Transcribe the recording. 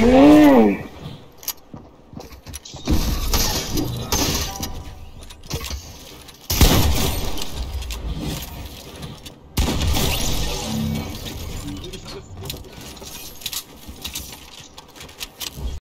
Hum.